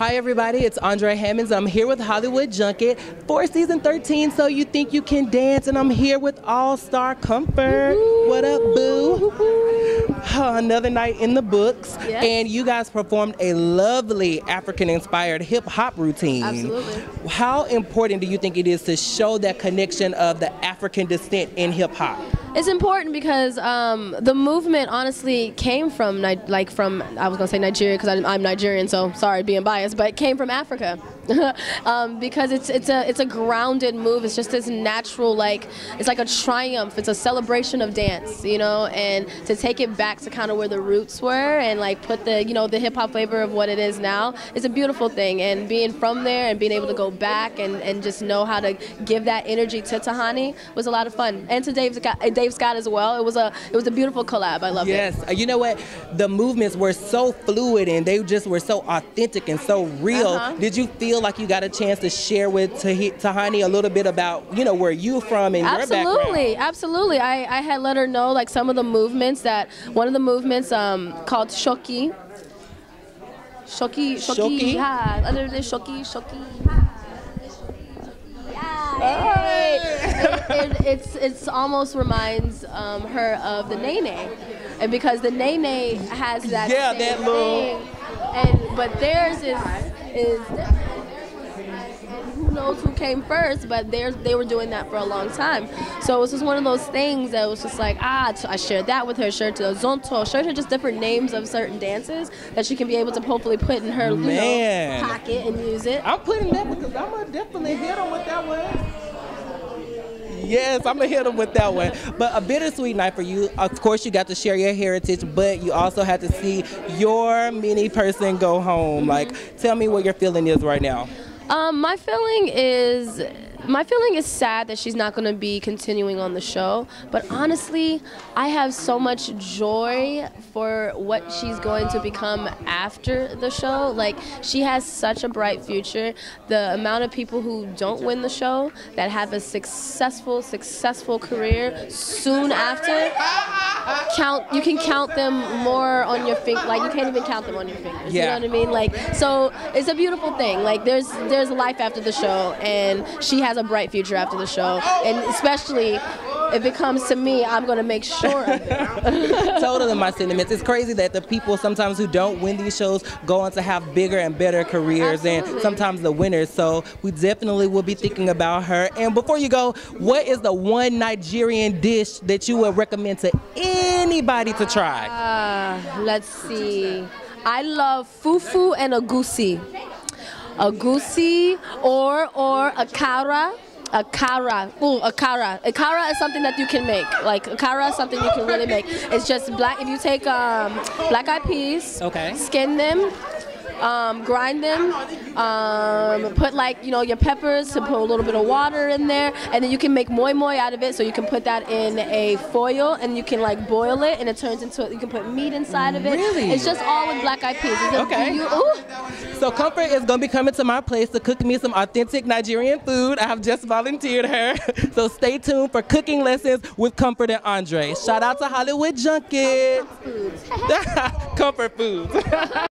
Hi, everybody. It's Andre Hammonds. I'm here with Hollywood Junket for season 13. So you think you can dance, and I'm here with All Star Comfort. What up, boo? Oh, another night in the books, Yes. and you guys performed a lovely African-inspired hip hop routine. Absolutely. How important do you think it is to show that connection of the African descent in hip hop? It's important because um, the movement honestly came from like from I was gonna say Nigeria because I'm, I'm Nigerian, so sorry being biased, but it came from Africa um, because it's it's a it's a grounded move. It's just this natural like it's like a triumph. It's a celebration of dance, you know, and to take it back to kind of where the roots were and like put the you know the hip hop flavor of what it is now is a beautiful thing. And being from there and being able to go back and, and just know how to give that energy to Tahani was a lot of fun, and to Dave Scott, Dave Scott as well. It was a it was a beautiful collab. I loved it. Yes, Uh, you know what? The movements were so fluid and they just were so authentic and so real. Uh-huh. Did you feel like you got a chance to share with Tahani a little bit about, you know, where you from and your background? Absolutely, absolutely. I, I had let her know like some of the movements that one of the movements um, called shoki. Shoki, shoki, Shoki? yeah. Other than shoki, shoki. Yeah. It, it, it's it's almost reminds um, her of the Nae Nae, and because the Nae Nae has that Yeah, that little- thing, and but theirs is is different who knows who came first, but they they were doing that for a long time. So it was just one of those things that was just like, ah, I shared that with her, shared to Zonto, shared her just different names of certain dances that she can be able to hopefully put in her you Man. know, pocket and use it. I'm putting that because I'm gonna definitely hit him with that one. Yes, I'm gonna hit him with that one. But a bittersweet night for you. Of course, you got to share your heritage, but you also had to see your mini person go home. Like, tell me what your feeling is right now. Um, my feeling is my feeling is sad that she's not going to be continuing on the show. But honestly, I have so much joy for what she's going to become after the show. Like she has such a bright future. The amount of people who don't win the show that have a successful, successful career soon after count. You can count them more on your finger. Like you can't even count them on your fingers. Yeah. You know what I mean? Like so, it's a beautiful thing. Like there's there's life after the show, and she has a bright future after the show. And especially if it comes to me, I'm gonna make sure of it. totally my sentiments. It's crazy that the people sometimes who don't win these shows go on to have bigger and better careers Absolutely. sometimes the winners. So we definitely will be thinking about her. And before you go, what is the one Nigerian dish that you would recommend to anybody to try? Uh, let's see. I love fufu and egusi. Egusi or or akara. Akara. Ooh, akara. A Akara is something that you can make. Like akara is something you can really make. It's just black. If you take um, black eyed peas, Okay. skin them, um, grind them, um, put like you know your peppers to put a little bit of water in there, and then you can make moi moi out of it. So you can put that in a foil, and you can like boil it, and it turns into you can put meat inside of it. Really? It's just all with black eyed peas. Okay. So Comfort is gonna be coming to my place to cook me some authentic Nigerian food. I have just volunteered her. So stay tuned for cooking lessons with Comfort and Andre. Shout out to Hollywood Junket. Comfort Foods.